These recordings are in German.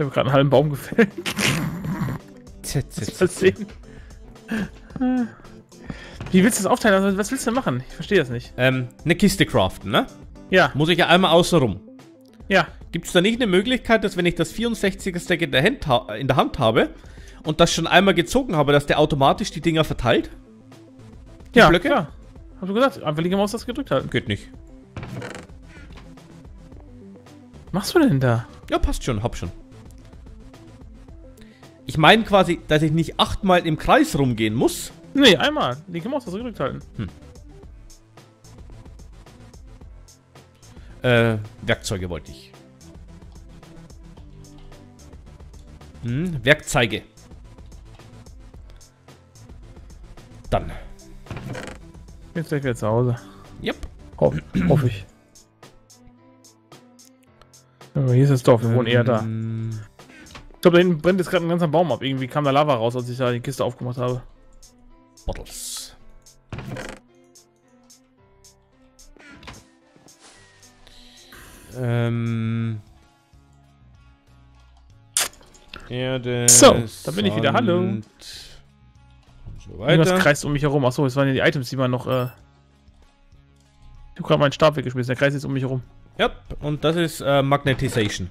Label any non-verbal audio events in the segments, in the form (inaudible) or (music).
Ich habe gerade einen halben Baum gefällt. Z, z, Mal sehen. Wie willst du das aufteilen? Also, was willst du denn machen? Ich verstehe das nicht. Ähm, eine Kiste craften, ne? Ja, Muss ich ja einmal außen rum. ja. Gibt es da nicht eine Möglichkeit, dass wenn ich das 64er Stack in der, Hand ha in der Hand habe und das schon einmal gezogen habe, dass der automatisch die Dinger verteilt? ja, Blöcke? klar. Hab du gesagt, einfach linke Maus das gedrückt halten. Geht nicht. Was machst du denn da? Ja, passt schon, hab schon. Ich meine quasi, dass ich nicht achtmal im Kreis rumgehen muss. Nee, einmal. Linke Maus das gedrückt halten. Äh, Werkzeuge wollte ich. Hm, Werkzeuge. Dann. Jetzt gleich wieder zu Hause. Yep. Hoff, hoffe ich. Aber hier ist das Dorf, wir wohnen eher da. Ich glaube, da hinten brennt jetzt gerade ein ganzer Baum ab. Irgendwie kam da Lava raus, als ich da die Kiste aufgemacht habe. Bottles. Ähm. Erde. So, da bin ich wieder. Hallo. Und so Irgendwas weiter. kreist um mich herum. Achso, das waren ja die Items, die man noch. Äh ich habe gerade meinen Stab weggeschmissen. Der kreist jetzt um mich herum. Ja, und das ist äh, Magnetization.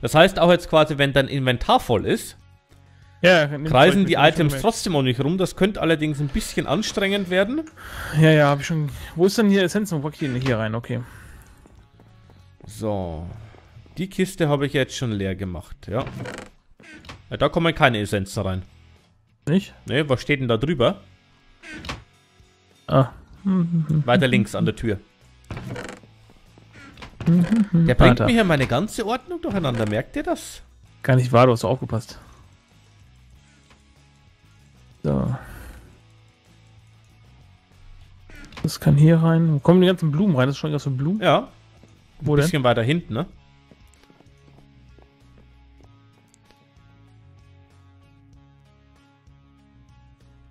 Das heißt auch jetzt quasi, wenn dein Inventar voll ist, Ja, kreisen die Items trotzdem um dich rum. Das könnte allerdings ein bisschen anstrengend werden. Ja, ja, hab ich schon. Wo ist denn hier Essenzen? Wo pack ich denn hier rein? Okay. So. Die Kiste habe ich jetzt schon leer gemacht, ja. ja da kommen keine Essenzen rein. Nicht? Ne, was steht denn da drüber? Ah. Weiter links an der Tür. Der bringt Weiter. mir hier meine ganze Ordnung durcheinander. Merkt ihr das? Gar nicht wahr, du hast aufgepasst. So. Das kann hier rein. Wo kommen die ganzen Blumen rein? Das ist schon was für Blumen. Ja. Wo Ein denn? bisschen weiter hinten, ne?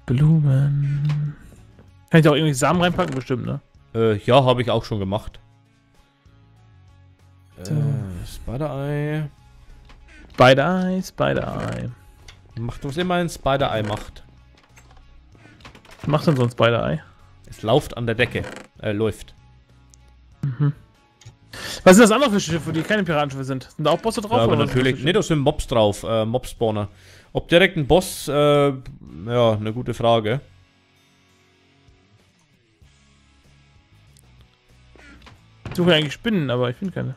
Blumen. Kann ich da auch irgendwie Samen reinpacken? Bestimmt, ne? Äh, ja, habe ich auch schon gemacht. So. Äh, Spider-Eye. Spider-Eye, Spider-Eye. Macht, was immer ein Spider-Eye macht. Was macht denn so ein Spider-Eye? Es läuft an der Decke. Äh, läuft. Was sind das andere für Schiffe, die keine Piratenschiffe sind? Sind da auch Bosse drauf? Ja, aber oder natürlich. Ne, da sind Mobs drauf. Äh, Mob-Spawner. Ob direkt ein Boss, äh, ja, eine gute Frage. Ich suche eigentlich Spinnen, aber ich finde keine.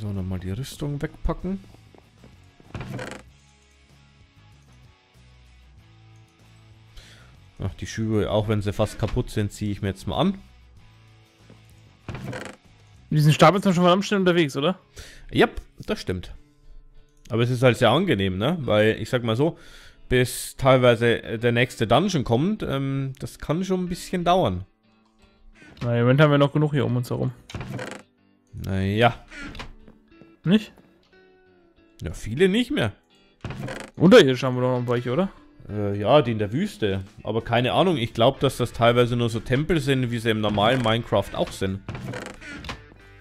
So, nochmal die Rüstung wegpacken. Ach, die Schuhe, auch wenn sie fast kaputt sind, ziehe ich mir jetzt mal an. Mit diesen Stab ist man schon verdammt schnell unterwegs, oder? Yep, das stimmt. Aber es ist halt sehr angenehm, ne? Weil, ich sag mal so, bis teilweise der nächste Dungeon kommt, ähm, das kann schon ein bisschen dauern. Na, im Moment haben wir noch genug hier um uns herum. Naja, Nicht? ja, viele nicht mehr. Unterirdisch haben wir doch noch ein welche, oder? Äh, ja, die in der Wüste. Aber keine Ahnung, ich glaube, dass das teilweise nur so Tempel sind, wie sie im normalen Minecraft auch sind.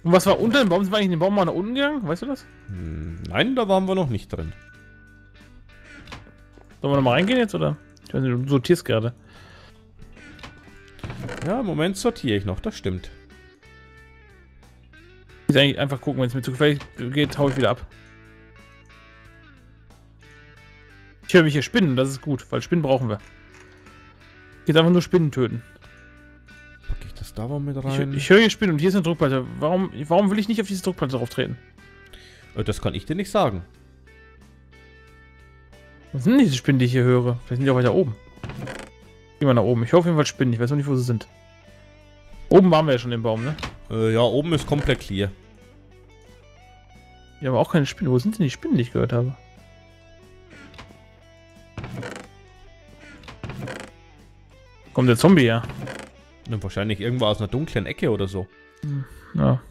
Und was war unter dem Baum? Sind wir eigentlich in den Baum mal nach unten gegangen? Weißt du das? Hm, nein, da waren wir noch nicht drin. Sollen wir noch mal reingehen jetzt, oder? Ich weiß nicht, du sortierst gerade. Ja, im Moment sortiere ich noch, das stimmt. Ich will eigentlich einfach gucken, wenn es mir zu gefällig geht, hau ich wieder ab. Ich höre mich hier Spinnen, das ist gut, weil Spinnen brauchen wir. Jetzt einfach nur Spinnen töten. Packe ich das da mal mit Ich, rein? ich höre hier Spinnen und hier ist eine Druckplatte. Warum, warum will ich nicht auf diese Druckplatte drauf treten? Äh, das kann ich dir nicht sagen. Was sind denn diese Spinnen, die ich hier höre? Vielleicht sind die auch weiter oben. Gehen wir nach oben. Ich höre auf jeden Fall Spinnen. Ich weiß noch nicht, wo sie sind. Oben waren wir ja schon im Baum, ne? Äh, ja, oben ist komplett clear. Ja, aber auch keine Spinnen. Wo sind denn die Spinnen, die ich gehört habe? Kommt der Zombie her? Und wahrscheinlich irgendwo aus einer dunklen Ecke oder so. Ja.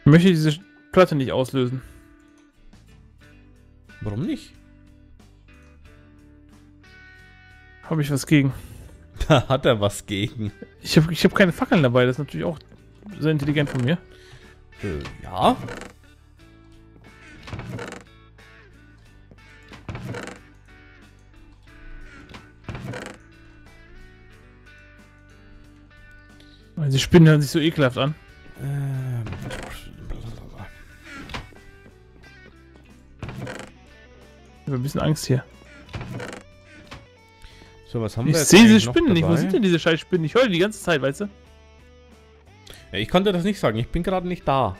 Ich möchte diese Platte nicht auslösen. Warum nicht? Habe ich was gegen. (laughs) Da hat er was gegen. Ich habe ich hab keine Fackeln dabei, das ist natürlich auch sehr intelligent von mir. Äh, ja. Die Spinnen hören sich so ekelhaft an. Ähm. Ich habe ein bisschen Angst hier. So, was haben Ich wir jetzt sehe diese Spinnen nicht. Wo sind denn diese scheiß Spinnen? Ich höre die ganze Zeit, weißt du? Ja, ich konnte das nicht sagen. Ich bin gerade nicht da.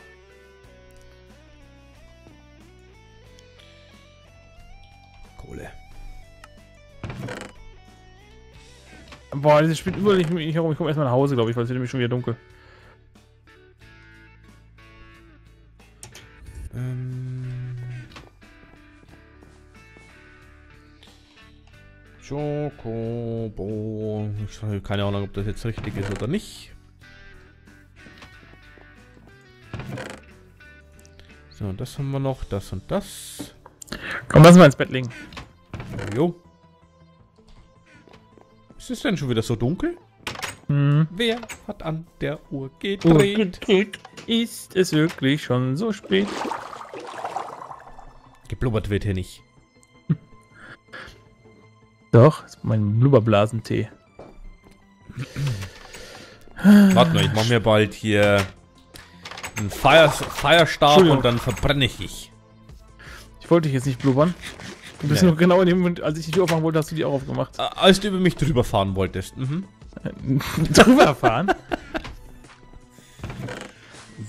Kohle. Boah, diese Spinnen überall nicht herum. Ich komme erstmal nach Hause, glaube ich, weil es wird nämlich schon wieder dunkel. Habe keine Ahnung, ob das jetzt richtig ist oder nicht. So, das haben wir noch, das und das. Komm, lass mal ins Bett legen. Jo. Ist es denn schon wieder so dunkel? Hm. Wer hat an der Uhr gedreht? gedreht. Ist es wirklich schon so spät? Geblubbert wird hier nicht. Doch, ist mein Blubberblasentee. Warte mal, ich mach mir bald hier einen Firestab Entschuldigung. und dann verbrenne ich dich. Ich wollte dich jetzt nicht blubbern. Du bist Nee. nur genau in dem Moment, als ich die Tür aufmachen wollte, hast du die auch aufgemacht. Äh, Als du über mich drüber fahren wolltest. Mhm. (laughs) Drüber fahren?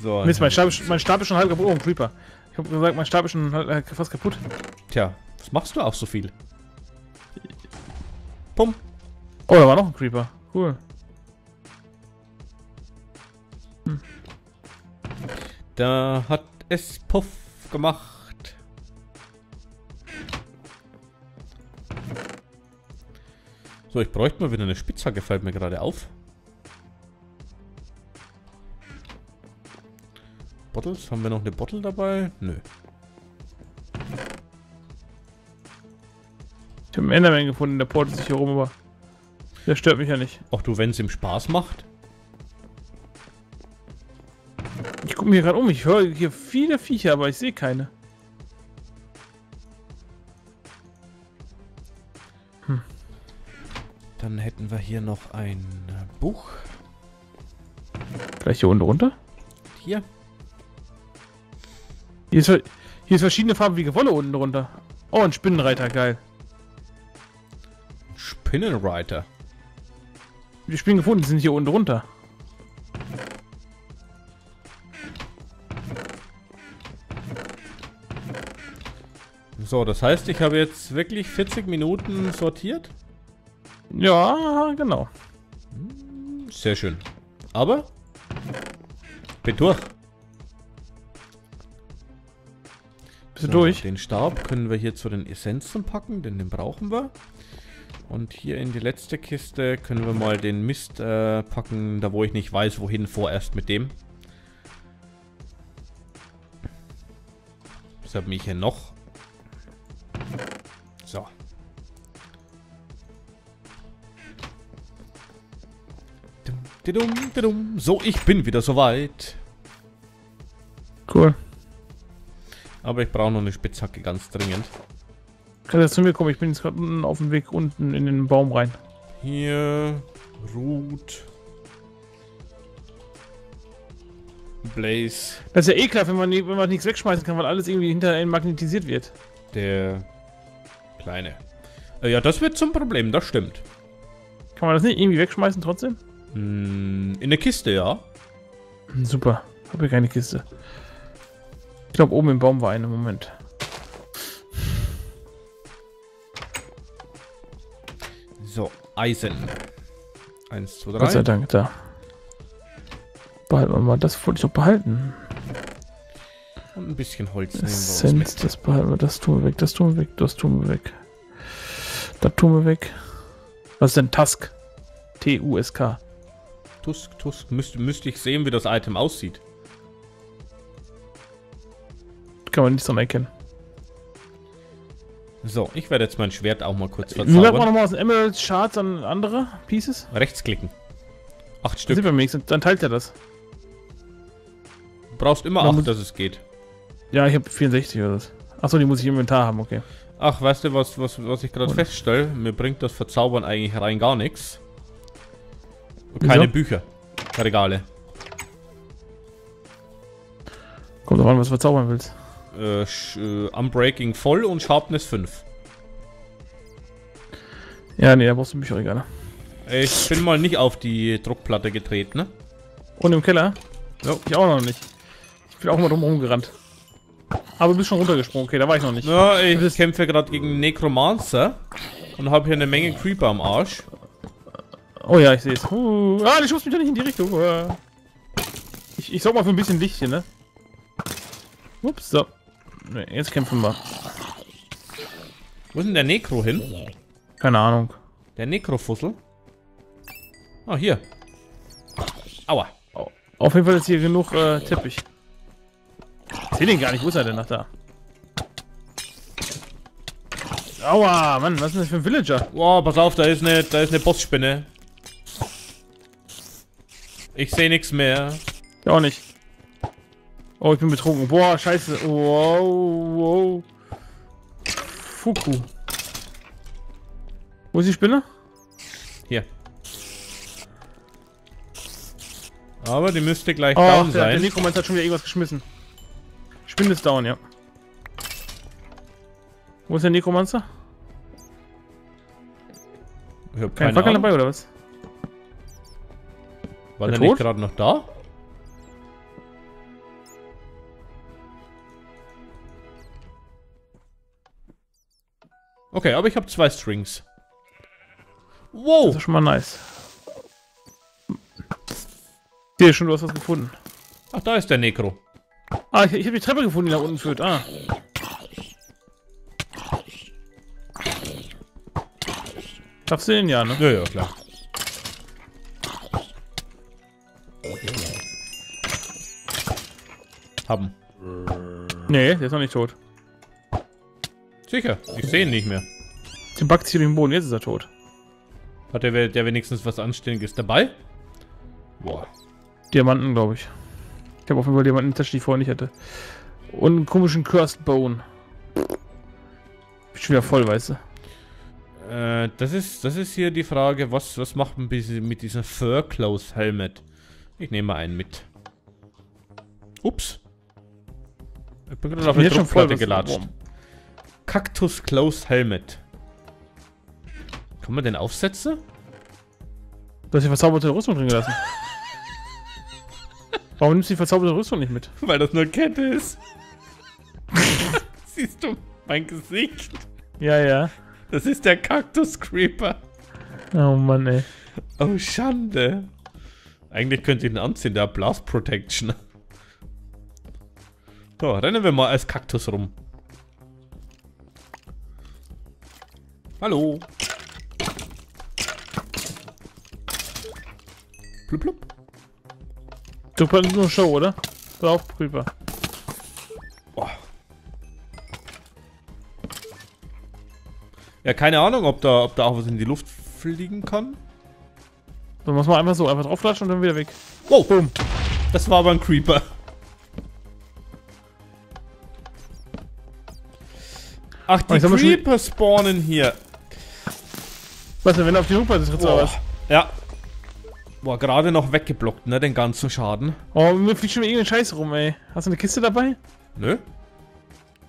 So. Mist, mein Stab, ist, mein Stab ist schon halb kaputt. Oh, ein Creeper. Ich hab gesagt, mein Stab ist schon äh, fast kaputt. Tja, was machst du auch so viel? Pum. Oh, da war noch ein Creeper. Cool. Da hat es Puff gemacht. So, ich bräuchte mal wieder eine Spitzhacke, fällt mir gerade auf. Bottles, haben wir noch eine Bottle dabei? Nö. Ich habe einen Enderman gefunden, der portet sich hier rum, aber der stört mich ja nicht. Ach du, wenn es ihm Spaß macht. Ich gucke mir gerade um. Ich höre hier viele Viecher, aber ich sehe keine. Dann hätten wir hier noch ein äh, Buch. Vielleicht hier unten runter? Hier. Hier ist, hier ist verschiedene farbige Wolle unten drunter. Oh, ein Spinnenreiter, geil. Spinnenwriter. Die Spinnen gefunden, die sind hier unten drunter. So, das heißt, ich habe jetzt wirklich 40 Minuten sortiert. Ja, genau. Sehr schön. Aber bin durch. Bist du So, durch? Den Stab können wir hier zu den Essenzen packen, denn den brauchen wir. Und hier in die letzte Kiste können wir mal den Mist äh, packen, da wo ich nicht weiß, wohin vorerst mit dem. Was haben wir hier noch? So. Dum, didum, didum. So, ich bin wieder soweit. Cool. Aber ich brauche noch eine Spitzhacke ganz dringend. Kannst du zu mir kommen? Ich bin jetzt gerade unten auf dem Weg unten in den Baum rein. Hier, Root. Blaze, Das ist ja eh klar, wenn man, wenn man nichts wegschmeißen kann, weil alles irgendwie hinter einen magnetisiert wird. der Kleine. Äh, ja, das wird zum Problem, das stimmt. Kann man das nicht irgendwie wegschmeißen trotzdem? Hm, in der Kiste, ja. Super. Hab hier keine Kiste. Ich glaube, oben im Baum war eine. Moment. So, Eisen. Eins, zwei, Gott sei drei. Dank, da. Behalten wir mal. Das wollte ich doch behalten. Und ein bisschen Holz nehmen wir Essenz, das behalten wir. Das tun wir weg. Das tun wir weg. Das tun wir weg. Das tun wir weg. Was ist denn Tusk? T-U-S-K. Tusk, Tusk. Müsste, müsste ich sehen, wie das Item aussieht. Kann man nicht so erkennen. So, ich werde jetzt mein Schwert auch mal kurz Wie sagt man verzaubern. nochmal aus den Emerald Shards an andere Pieces? Rechtsklicken. Acht Stück. sieht man wenigstens. Dann teilt er das. brauchst immer Man 8, muss- dass es geht. Ja, ich habe 64 oder was. Achso, die muss ich im Inventar haben, okay. Ach, weißt du, was, was, was ich gerade Und? feststelle? Mir bringt das Verzaubern eigentlich rein gar nichts. Wieso? Keine Bücher. Regale. Kommt drauf an, was du verzaubern willst. Äh, Sch- äh, Unbreaking voll und Sharpness 5. Ja, nee, da brauchst du Bücherregale. Ich bin mal nicht auf die Druckplatte getreten, ne? Und im Keller? Ja. Ich auch noch nicht. Ich bin auch mal drum rumgerannt. Aber du bist schon runtergesprungen, okay, da war ich noch nicht. Ja, ich kämpfe gerade gegen Necromancer und habe hier eine Menge Creeper am Arsch. Oh ja, ich sehe es. Uh, ah, der schubst mich doch nicht in die Richtung. Uh. Ich, ich sorg mal für ein bisschen Licht hier, ne? Ups, so. Nee, jetzt kämpfen wir. Wo ist denn der Necro hin? Keine Ahnung. Der Necrofussel? Ah, hier. Aua. Auf jeden Fall ist hier genug äh, Teppich. Ich seh den gar nicht. Wo ist er denn nach da? Aua, Mann, was ist denn das für ein Villager? Wow, pass auf, da ist eine, da ist eine Bossspinne. Ich sehe nichts mehr. Ja, auch nicht. Oh, ich bin betrunken. Boah, scheiße. Wow, wow. Fuku. Wo ist die Spinne? Hier. Aber die müsste gleich Oh, down der, der sein. Necromancer hat schon wieder irgendwas geschmissen. Spinne ist down, ja. Wo ist der Necromancer? Ich hab Kein keine Fackel dabei, oder was? War Der der nicht gerade noch da? Okay, aber ich habe zwei Strings. Das Wow! ist schon mal nice. Hier, schon, du hast was gefunden. Ach, da ist der Necro. Ah, ich, ich habe die Treppe gefunden, die nach unten führt. Ah. Schaffst du den ja, ne? Ja, ja, klar. Haben. Nee, der ist noch nicht tot. Sicher, ich sehe ihn nicht mehr. Den backt sich durch den Boden, jetzt ist er tot. Hat der, der wenigstens was Anständiges dabei? Boah. Diamanten, glaube ich. Ich habe auf jeden Fall Diamanten Tasche, die ich vorher nicht hatte. Und einen komischen Cursed Bone. Bin schon wieder voll, weißt du. Äh, das ist, das ist hier die Frage, was, was macht man mit diesem Fur Close Helmet? Ich nehme mal einen mit. Ups. Ich bin gerade auf eine jetzt schon voll, Druckplatte gelatscht. Cactus Close Helmet. Kann man den aufsetzen? Du hast die verzauberte Rüstung drin gelassen. Warum nimmst du die verzauberte Rüstung nicht mit? (laughs) Weil das nur Kette ist. (laughs) Siehst du mein Gesicht? Ja, ja. Das ist der Cactus Creeper. Oh Mann, ey. Oh, Schande. Eigentlich könnte ich ihn anziehen, der hat Blast Protection. So, rennen wir mal als Kaktus rum. Hallo. Blub, blub. Du bist nur Show, oder? Hör auf, Creeper. Boah. Ja, keine Ahnung, ob da, ob da auch was in die Luft fliegen kann. So, muss man einfach so, einfach draufklatschen und dann wieder weg. Wow, boom. Das war aber ein Creeper. Ach, die Oh, Creeper spawnen hier. Was denn, wenn du auf die Hupe trittst oder was? Ja. Boah, gerade noch weggeblockt, ne, den ganzen Schaden. Oh, mir fliegt schon wieder irgendeine Scheiße rum, ey. Hast du eine Kiste dabei? Nö.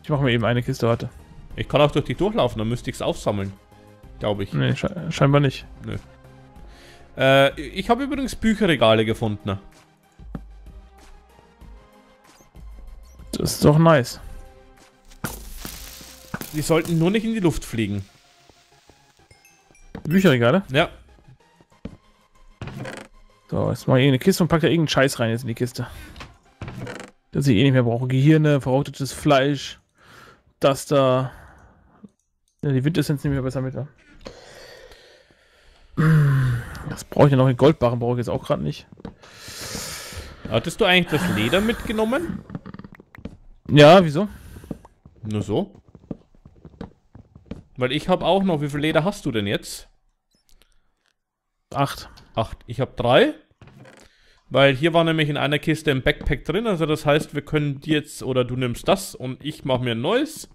Ich mache mir eben eine Kiste, warte. Ich kann auch durch die durchlaufen, dann müsste ich es aufsammeln. Glaube ich. Nee, sche scheinbar nicht. Äh, ich habe übrigens Bücherregale gefunden. Das ist doch nice. Die sollten nur nicht in die Luft fliegen. Bücherregale. Ja. So, jetzt mache ich irgendeine Kiste und pack da irgendeinen Scheiß rein jetzt in die Kiste. Das ich eh nicht mehr brauche. Gehirne, verrottetes Fleisch. Das da. Ja, die Windessenz nehme ich besser mit. Ja. Das brauche ich ja noch. Den Goldbarren brauche ich jetzt auch gerade nicht. Hattest du eigentlich das Leder mitgenommen? Ja, wieso? Nur so? Weil ich habe auch noch. Wie viel Leder hast du denn jetzt? Acht. Acht. Ich habe drei. Weil hier war nämlich in einer Kiste ein Backpack drin, also das heißt, wir können die jetzt, oder du nimmst das und ich mache mir ein neues.